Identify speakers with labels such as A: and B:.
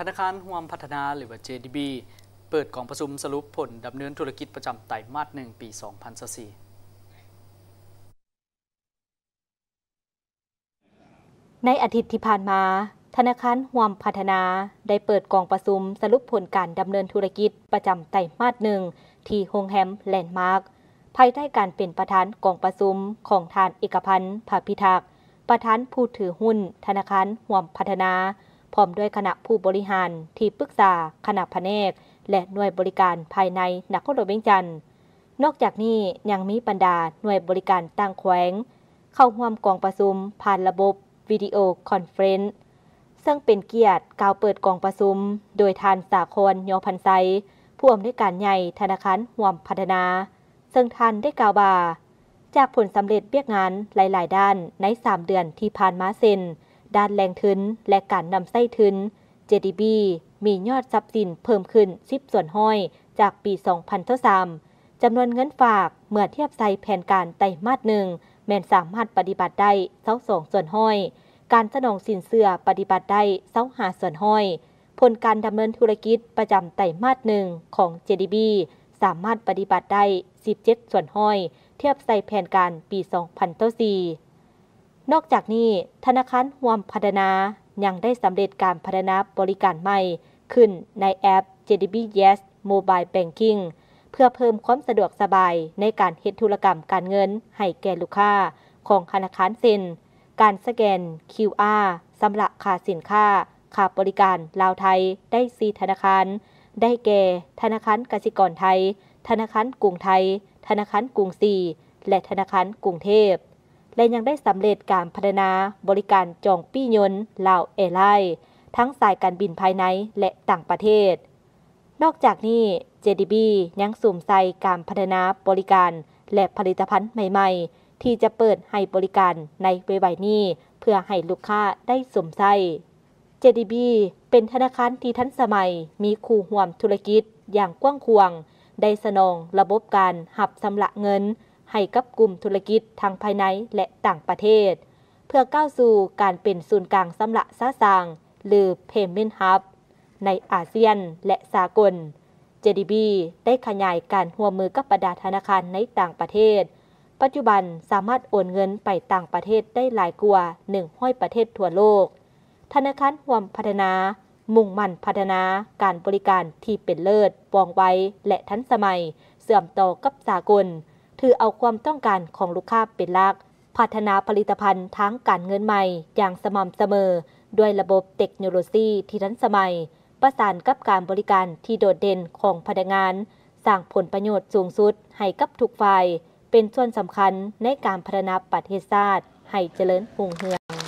A: ธนาคารห่วมพัฒนาหรือว่า JDB เปิดกองประชุมสรุปผลดำเนินธุรกิจประจำไตรมาสหนึ่งปี 2024
B: ในอาทิตย์ที่ผ่านมา ธนาคารห่วมพัฒนาได้เปิดกองประชุมสรุปผลการดำเนินธุรกิจประจำไตรมาสหนึ่งที่โฮงแฮมแลนด์มาร์คภายใต้การเป็นประธานกองประชุมของทานเอกพันธ์ภาพิทักษ์ประธานผู้ถือหุ้น ธนาคารห่วมพัฒนา พร้อมด้วยคณะผู้บริหาร ที่ปรึกษา คณะแผนก และหน่วยบริการภายในนครหลวงเวียงจันทน์นอกจากนี้ยังมีบรรดาหน่วยบริการต่างแขวง เข้าร่วมกองประชุม ผ่านระบบ วิดีโอคอนเฟรนซ์ซึ่งเป็นเกียรติกล่าวเปิดกองประชุม โดยทานสาครยอพันไซผู้อำนวยการใหญ่ธนาคารห่วมพัฒนา ซึ่งท่านได้กล่าวว่า จากผลสำเร็จเบียกงานหลาย ๆ ด้านใน 3 เดือนที่ผ่านมาเซ็น ด้านแรงทุนและการนำไส้ทุน JDB มียอดทรัพย์สินเพิ่มขึ้น 10 ส่วนห้อย จากปี 2023จำนวนเงินฝากเมื่อเทียบใส่แผนการไตรมาสหนึ่งแม่นสามารถปฏิบัติได้เส้าสองส่วนห้อย การสนองสินเสื่อปฏิบัติได้เส้าหาส่วนห้อย ผลการดำเนินธุรกิจประจำไตรมาสหนึ่งของ JDB สามารถปฏิบัติได้ 17 ส่วนห้อย เทียบใส่แผนการปี 2024 นอกจากนี้ ธนาคารหวมพัฒนายังได้สำเร็จการพัฒนาบริการใหม่ ขึ้นในแอป JDB Yes Mobile Banking เพื่อเพิ่มความสะดวกสบายในการเฮ็ดธุรกรรมการเงินให้แก่ลูกค้าของธนาคารเซ็น การสแกน QR สำหรับค่าสินค้าค่าบริการลาวไทยได้4ธนาคาร ได้แก่ ธนาคารกสิกรไทย ธนาคารกรุงไทย ธนาคารกรุงศรีและธนาคารกรุงเทพ และยังได้สำเร็จการพัฒนาบริการจองปี้ยนต์ลาวแอร์ไลน์ทั้งสายการบินภายในและต่างประเทศ นอกจากนี้ JDB ยังสุ่มใส่การพัฒนาบริการและผลิตภัณฑ์ใหม่ ๆ ที่จะเปิดให้บริการในเวไบนี้ เพื่อให้ลูกค้าได้สมใส่ JDB เป็นธนาคารที่ทันสมัยมีคู่ห่วมธุรกิจอย่างกว้างขวางได้สนองระบบการหับสำระเงิน ให้กับกลุ่มธุรกิจทางภายในและต่างประเทศ เพื่อก้าวสู่การเป็นศูนย์กลางสำหระซาสาง หรือ Payment Hub ในอาเซียนและสากล JDB ได้ขยายการร่วมือกับบรรดาธนาคารในต่างประเทศ ปัจจุบันสามารถโอนเงินไปต่างประเทศได้หลายกว่า100ประเทศทั่วโลก ธนาคารร่วมพัฒนา มุ่งมั่นพัฒนาการบริการที่เป็นเลิศปองไวและทันสมัย เสื่อมต่อกับสากล ถือเอาความต้องการของลูกค้าเป็นหลัก พัฒนาผลิตภัณฑ์ทั้งการเงินใหม่ อย่างสม่ำเสมอ ด้วยระบบเทคโนโลยีที่ทันสมัย ประสานกับการบริการที่โดดเด่นของพนักงาน สร้างผลประโยชน์สูงสุดให้กับทุกฝ่าย เป็นส่วนสำคัญในการพัฒนาประเทศชาติให้เจริญรุ่งเรือง